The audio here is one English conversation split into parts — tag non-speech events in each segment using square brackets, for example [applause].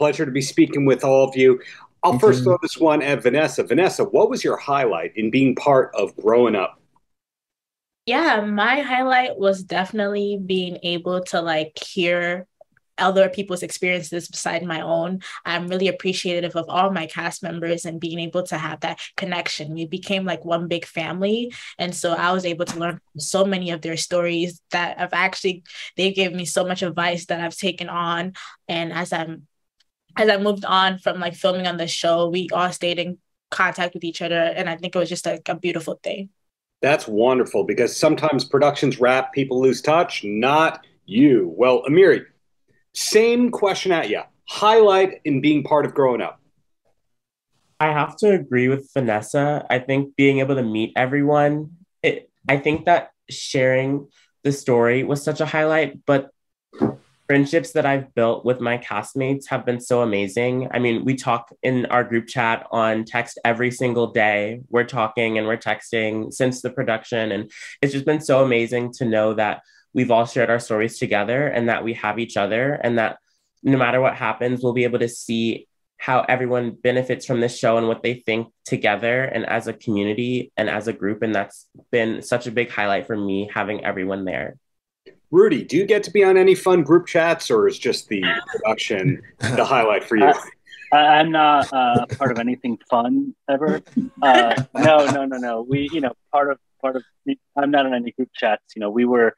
Paltrocast. A pleasure to be speaking with all of you. I'll first throw this one at Vanessa. Vanessa, what was your highlight in being part of growing up? Yeah, my highlight was definitely being able to like hear other people's experiences beside my own. I'm really appreciative of all my cast members and being able to have that connection. We became like one big family. And so I was able to learn so many of their stories that I've actually, they gave me so much advice that I've taken on. And as I'm, as I moved on from like filming on the show, we all stayed in contact with each other. And I think it was just like a beautiful thing. That's wonderful because sometimes productions wrap, people lose touch, not you. Well, Amiri, same question at you. Highlight in being part of growing up. I have to agree with Vanessa. I think being able to meet everyone, it, I think that sharing the story was such a highlight, but friendships that I've built with my castmates have been so amazing. I mean, we talk in our group chat on text every single day. We're talking and we're texting since the production. And it's just been so amazing to know that we've all shared our stories together and that we have each other and that no matter what happens, we'll be able to see how everyone benefits from this show and what they think together and as a community and as a group. And that's been such a big highlight for me having everyone there. Rudy, do you get to be on any fun group chats or is just the production the highlight for you? [laughs] I, am not uh, part of anything fun ever. Uh, no, no, no, no. We, you know, part of part of. I'm not in any group chats. You know, we were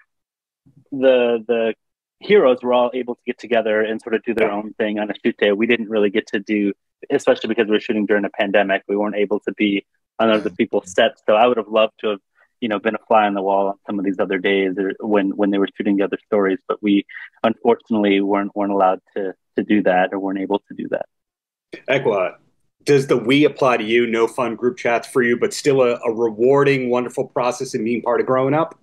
the the heroes were all able to get together and sort of do their own thing on a shoot day. We didn't really get to do, especially because we were shooting during a pandemic. We weren't able to be on other people's sets. So I would have loved to have, you know, been a fly on the wall on some of these other days or when when they were shooting the other stories. But we unfortunately weren't weren't allowed to to do that or weren't able to do that. Ekwa, does the we apply to you? No fun group chats for you, but still a, a rewarding, wonderful process in being part of growing up.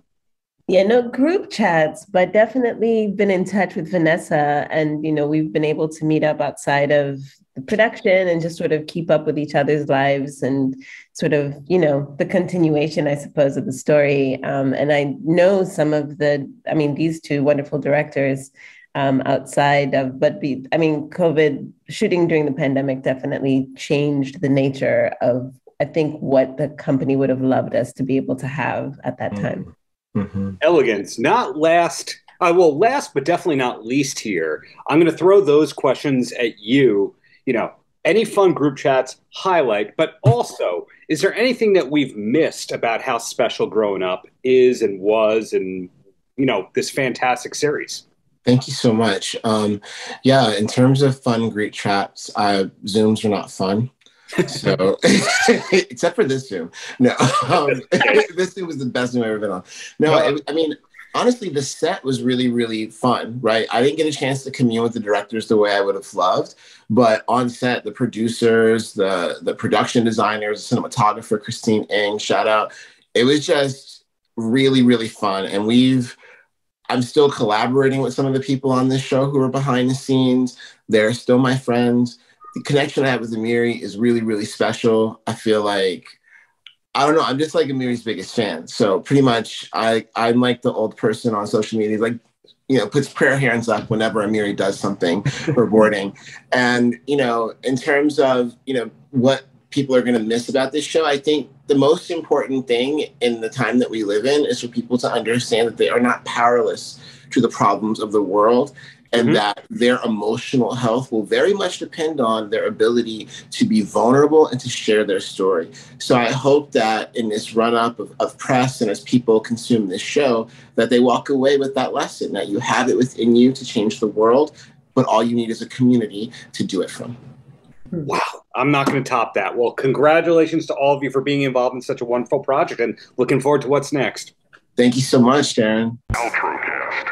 Yeah, no group chats, but definitely been in touch with Vanessa. And, you know, we've been able to meet up outside of the production and just sort of keep up with each other's lives and sort of, you know, the continuation, I suppose, of the story. Um, and I know some of the, I mean, these two wonderful directors um, outside of, but be, I mean, COVID shooting during the pandemic definitely changed the nature of, I think, what the company would have loved us to be able to have at that time. Mm-hmm. Mm-hmm. Elegance, not last, uh, well, last but definitely not least here. I'm going to throw those questions at you. You know, any fun group chats highlight, but also, is there anything that we've missed about how special growing up is and was, and you know, this fantastic series? Thank you so much. Um, yeah, in terms of fun group chats, uh, Zooms are not fun so [laughs] except for this Zoom, no, [laughs] um, [laughs] this Zoom was the best Zoom I've ever been on. No, it, I mean, honestly, the set was really, really fun, right? I didn't get a chance to commune with the directors the way I would have loved, but on set, the producers, the the production designers, the cinematographer Christine Ing, shout out. It was just really, really fun, and we've. I'm still collaborating with some of the people on this show who are behind the scenes. They're still my friends the connection I have with Amiri is really, really special. I feel like I don't know. I'm just like Amiri's biggest fan. So pretty much, I I'm like the old person on social media, like you know, puts prayer hands up whenever Amiri does something [laughs] for boarding. And you know, in terms of you know what people are going to miss about this show, I think the most important thing in the time that we live in is for people to understand that they are not powerless to the problems of the world and mm-hmm. that their emotional health will very much depend on their ability to be vulnerable and to share their story. So I hope that in this run up of, of, press and as people consume this show, that they walk away with that lesson that you have it within you to change the world, but all you need is a community to do it from. Wow, I'm not going to top that. Well, congratulations to all of you for being involved in such a wonderful project and looking forward to what's next. Thank you so much, Darren. Paltrocast.